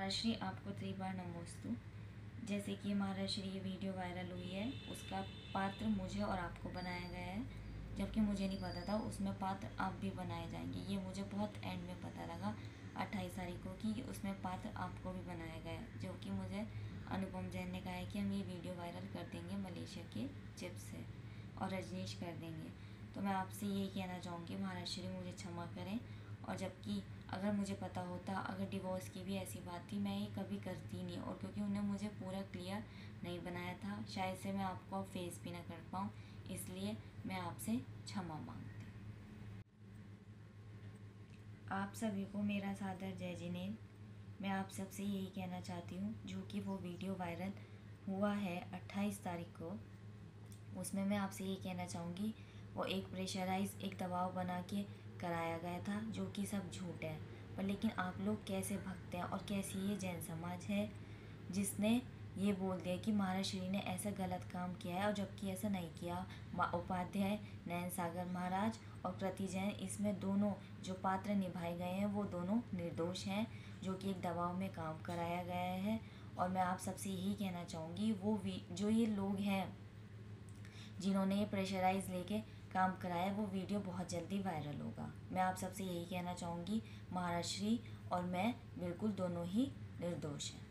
महाराष्ट्री आपको त्रिबार नमोस्तु। जैसे कि महाराष्ट्री ये वीडियो वायरल हुई है, उसका पात्र मुझे और आपको बनाया गया है। जबकि मुझे नहीं पता था, उसमें पात्र आप भी बनाए जाएँगे। ये मुझे बहुत एंड में पता लगा, अट्ठाईस तारीख को, कि उसमें पात्र आपको भी बनाया गया है। जो कि मुझे अनुपम जैन ने कहा है कि हम ये वीडियो वायरल कर देंगे मलेशिया के चिप से और रजनीश कर देंगे। तो मैं आपसे यही कहना चाहूँगी, महाराष्ट्री मुझे क्षमा करें और जबकि अगर मुझे पता होता, अगर डिवोर्स की भी ऐसी बात थी, मैं ये कभी करती नहीं और क्योंकि उन्हें मुझे पूरा क्लियर नहीं बनाया था, शायद से मैं आपको फेस भी ना कर पाऊँ, इसलिए मैं आपसे क्षमा मांगती आप सभी को मेरा सादर जय जिनेल मैं आप सबसे यही कहना चाहती हूँ, जो कि वो वीडियो वायरल हुआ है अट्ठाईस तारीख को, उसमें मैं आपसे ये कहना चाहूँगी, वो एक प्रेशराइज एक दबाव बना के कराया गया था, जो कि सब झूठ है। पर लेकिन आप लोग कैसे भक्त हैं और कैसी ये जैन समाज है, जिसने ये बोल दिया कि महाराज श्री ने ऐसा गलत काम किया है और जबकि ऐसा नहीं किया उपाध्याय, नयन सागर महाराज और प्रति जैन, इसमें दोनों जो पात्र निभाए गए हैं, वो दोनों निर्दोष हैं, जो कि एक दबाव में काम कराया गया है। और मैं आप सबसे यही कहना चाहूँगी, वो जो ये लोग हैं, जिन्होंने ये प्रेशराइज लेके काम कराया, वो वीडियो बहुत जल्दी वायरल होगा। मैं आप सबसे यही कहना चाहूँगी महाराष्ट्री और मैं बिल्कुल दोनों ही निर्दोष हैं।